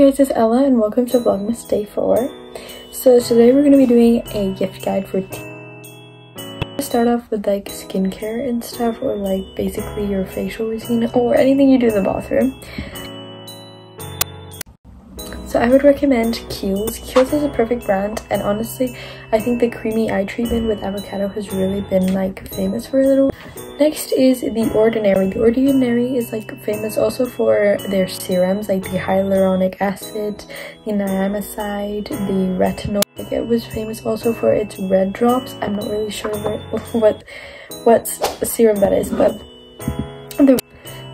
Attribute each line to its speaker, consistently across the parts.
Speaker 1: Hey guys, it's Ella and welcome to Vlogmas Day 4. So today we're going to be doing a gift guide for start off with like skincare and stuff or like basically your facial routine or anything you do in the bathroom. So I would recommend Kiehl's. Kiehl's is a perfect brand and honestly I think the creamy eye treatment with avocado has really been like famous for a little Next is The Ordinary. The Ordinary is like famous also for their serums like the hyaluronic acid, the niacinamide, the retinol. Like It was famous also for its red drops. I'm not really sure what what, what serum that is, but the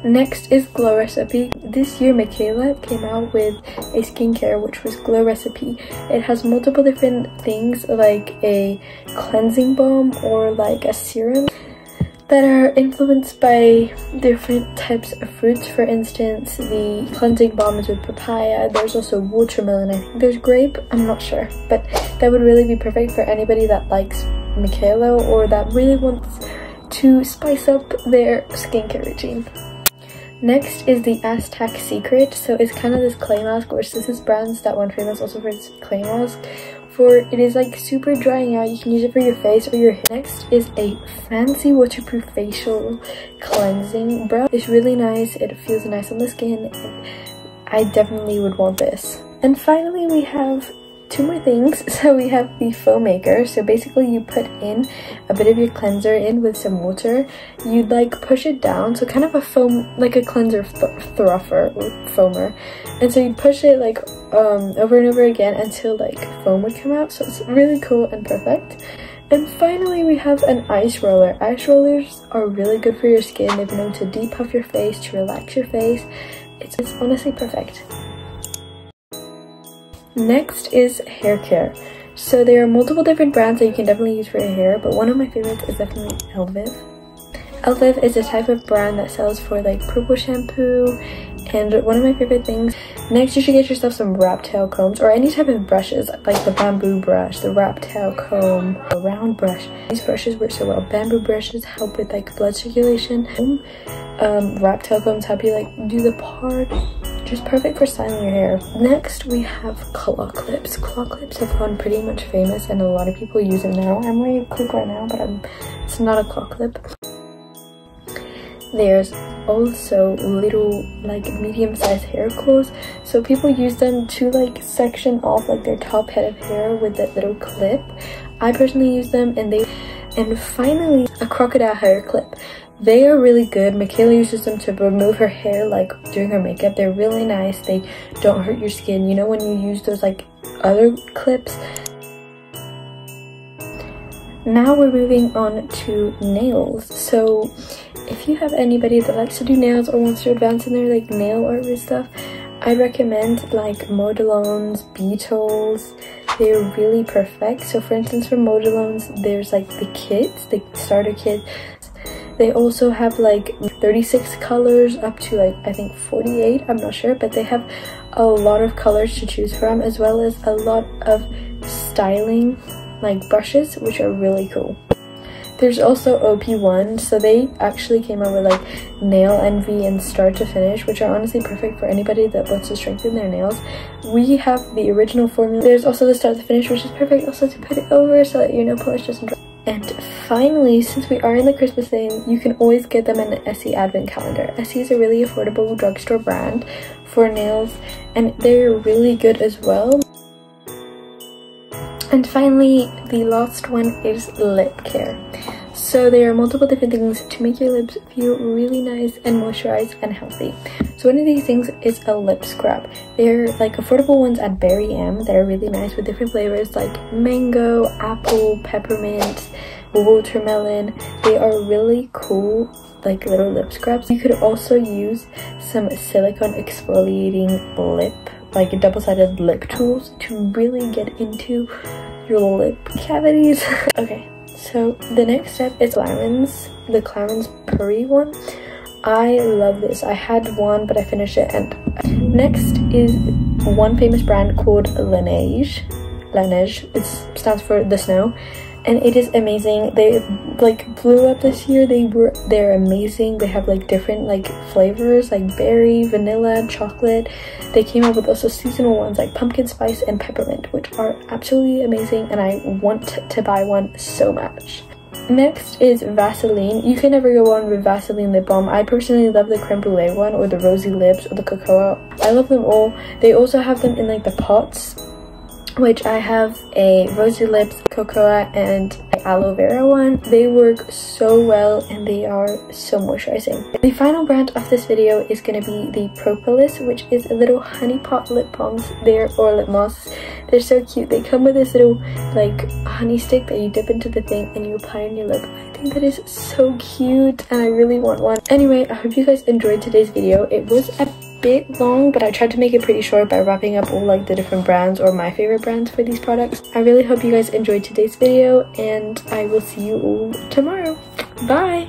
Speaker 1: Next is Glow Recipe. This year Michaela came out with a skincare which was Glow Recipe. It has multiple different things like a cleansing balm or like a serum that are influenced by different types of fruits. For instance, the cleansing balm is with papaya. There's also watermelon. I think there's grape. I'm not sure. But that would really be perfect for anybody that likes Michaela or that really wants to spice up their skincare routine. Next is the Aztec Secret. So it's kind of this clay mask, which this is brands that one famous also for its clay mask, for it is like super drying out. You can use it for your face or your hair next is a fancy waterproof facial cleansing brush. It's really nice. It feels nice on the skin. I definitely would want this. And finally we have two more things. So we have the foam maker. So basically you put in a bit of your cleanser in with some water. You'd like push it down so kind of a foam like a cleanser thruffer or foamer. And so you'd push it like um over and over again until like foam would come out. So it's really cool and perfect. And finally we have an ice roller. Ice rollers are really good for your skin. They've been known to depuff your face to relax your face. It's, it's honestly perfect Next is hair care. So there are multiple different brands that you can definitely use for your hair, but one of my favorites is definitely Elvive. Elvive is a type of brand that sells for like purple shampoo and one of my favorite things. Next, you should get yourself some rat tail combs or any type of brushes like the bamboo brush, the rat tail comb, a round brush. These brushes work so well. Bamboo brushes help with like blood circulation. Um, rat tail combs help you like do the part just perfect for styling your hair. Next, we have claw clips. Claw clips have gone pretty much famous and a lot of people use them now. I'm wearing a clip right now, but I'm, it's not a claw clip. There's also little like medium-sized hair claws so people use them to like section off like their top head of hair with that little clip i personally use them and they and finally a crocodile hair clip they are really good. Michaela uses them to remove her hair like doing her makeup. They're really nice. They don't hurt your skin. You know when you use those like other clips? Now we're moving on to nails. So if you have anybody that likes to do nails or wants to advance in their like nail art and stuff, I recommend like Modelones, Beetles. They're really perfect. So for instance for Modelones, there's like the kits, the starter kit they also have like 36 colors up to like I think 48, I'm not sure, but they have a lot of colors to choose from as well as a lot of styling like brushes which are really cool. There's also OPI, so they actually came out with like nail envy and start to finish, which are honestly perfect for anybody that wants to strengthen their nails. We have the original formula. There's also the start to finish, which is perfect also to put it over so that your nail polish doesn't dry. And finally, since we are in the Christmas thing, you can always get them an Essie advent calendar. Essie is a really affordable drugstore brand for nails and they're really good as well. And finally, the last one is lip care. So there are multiple different things to make your lips feel really nice and moisturized and healthy. So one of these things is a lip scrub. They're like affordable ones at Barry M that are really nice with different flavors like mango, apple, peppermint, watermelon. They are really cool like little lip scrubs. You could also use some silicone exfoliating lip like double-sided lip tools to really get into your lip cavities. okay, so the next step is Clarins, the Clarins Purry one. I love this. I had one, but I finished it. And next is one famous brand called Laneige. Laneige. It stands for the snow. And it is amazing they like blew up this year they were they're amazing they have like different like flavors like berry vanilla chocolate they came up with also seasonal ones like pumpkin spice and peppermint which are absolutely amazing and i want to buy one so much Next is Vaseline. You can never go wrong with Vaseline lip balm. I personally love the creme brulee one or the rosy lips or the cocoa. I love them all. They also have them in like the pots which I have a Rosy Lips Cocoa and aloe vera one. They work so well and they are so moisturizing. The final brand of this video is going to be the Propolis, which is a little honey pot lip balms there or lip gloss. They're so cute. They come with this little like honey stick that you dip into the thing and you apply on your lip. I think that is so cute and I really want one. Anyway, I hope you guys enjoyed today's video. It was a bit long but I tried to make it pretty short by wrapping up all like the different brands or my favorite brands for these products. I really hope you guys enjoyed today's video and I will see you all tomorrow. Bye!